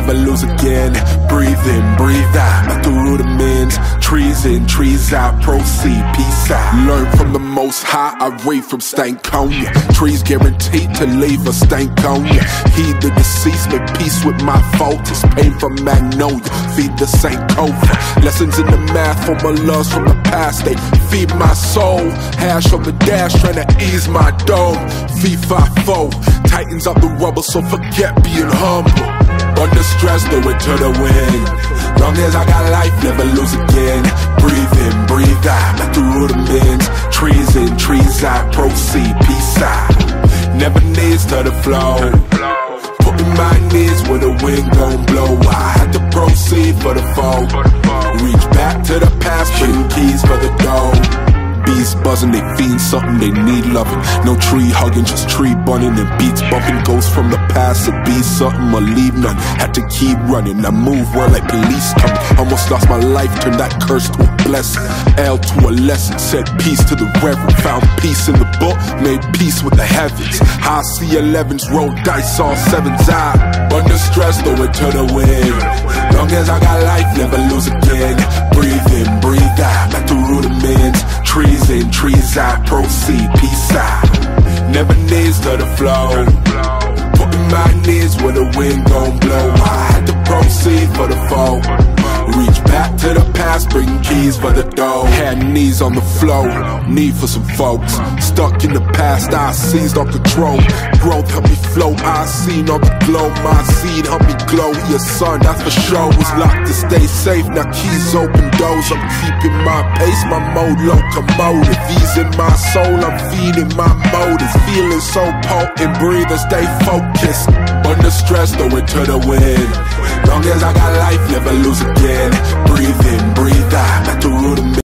never lose again. Breathe in, breathe out, through the rudiments. Trees in, trees out, proceed, peace out. Learn from the most high, I read from Stankonia. Trees guaranteed to leave a stank on ya. Heed the deceased, make peace with my fault. It's pain from Magnolia, feed the Saint Cobra. Lessons in the math from my loves from the past, they feed my soul. Hash on the dash, trying to ease my dome. V5 foe, tightens up the rubber, so forget being humble. Under stress, throw it to the wind. Long as I got life, never lose again. Breathe in, breathe out, through the rudiments. Trees in, trees out, proceed, peace out. Never needs to the flow. Putting my knees where the wind gon' blow. I had to proceed for the foe. Reach back to the past, bring keys for the door. Buzzing, they fiend something, they need loving. No tree hugging, just tree bunning and beats bumping. Ghosts from the past, it be something or leave none. Had to keep running, I move well like police coming. Almost lost my life, turned that curse to a blessing. L to a lesson, said peace to the reverend. Found peace in the book, made peace with the heavens. High C 11s, roll dice, all sevens I Under stress, throw it to the wind. Long as I got life, never lose again. Out, proceed, peace out. Never needs to the flow. Putting my knees where the wind gon' blow. I had to keys for the door. Had knees on the floor, need for some folks. Stuck in the past, I seized on control. Growth helped me flow, I seen all the glow. My seed helped me glow. Your son, that's for sure. Was locked to stay safe, now keys open doors. I'm keeping my pace, my mode locomotive. Ease in my soul, I'm feeding my motives. Feeling so potent, breathe and stay focused. Under stress, throw it to the wind. Long as I got life, never lose again.